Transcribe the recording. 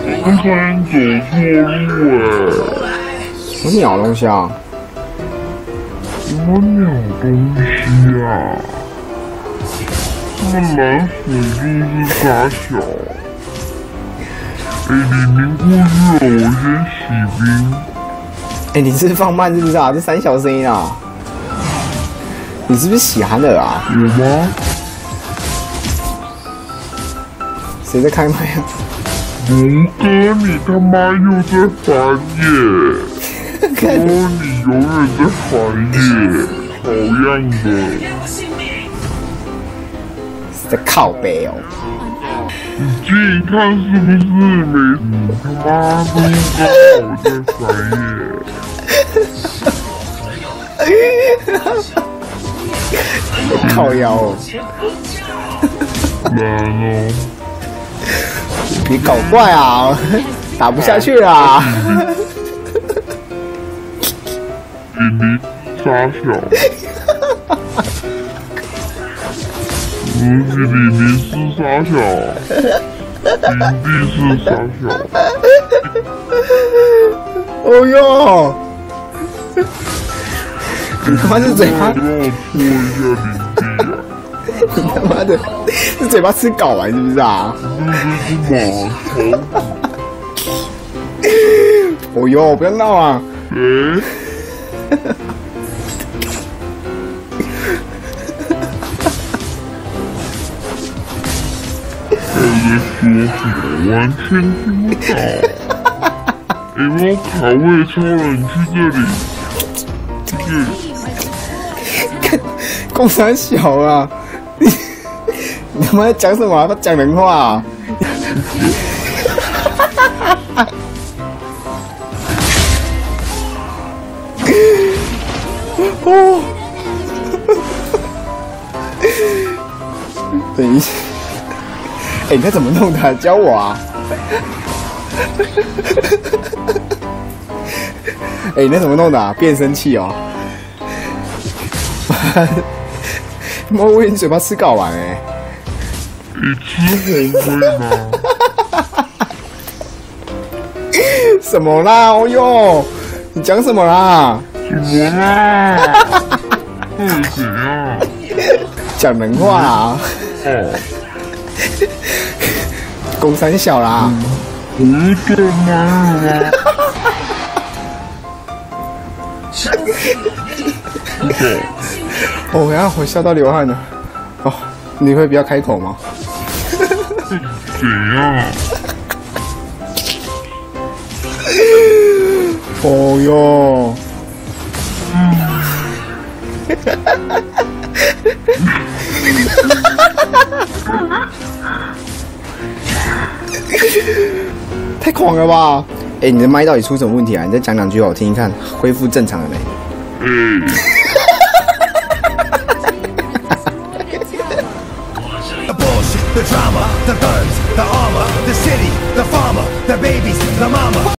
我差点走错路哎！什么鸟东西啊？什么鸟东西啊？这么蓝水就是傻小。哎，你明过去了，我先洗冰。哎，你这是放慢是不是啊？这三小声音啊？你是不是喜憨的啊？有吗？谁在开麦啊？吴哥，你他妈又在烦耶！说你永远在烦耶，好样的！是在靠背哦。你自己看是不是没？你他妈都知道我在烦耶！靠腰哦。难哦。你搞怪啊！打不下去啊！你你傻小。不是你你是傻小。你弟是傻小。哦哟！你他妈是嘴巴？让我搓一下你！你他妈的，是嘴巴吃睾丸是不是啊？这是马头。哦 哟，不要闹啊！嗯。说什么完全听不到。哎，我卡位超人去这里。看，公山小啊！你 你他妈讲什么？他讲人话啊！哦，等一下，哎，你那怎么弄的？教我啊！哎，你那怎么弄的、啊？变声器哦！猫喂你嘴巴吃睾丸哎！你吃红龟吗？什么啦？哦哟，你讲什么啦？什么啦？到底怎样？讲人话啊！哦，公三小啦！不是动漫吗？不懂。哦，然后我笑到流汗了。哦，你会不要开口吗？怎样？哦哟，太狂了吧！哎，你的麦到底出什么问题啊？你再讲两句我听听看，恢复正常了没？嗯。drama, the guns, the armor, the city, the farmer, the babies, the mama.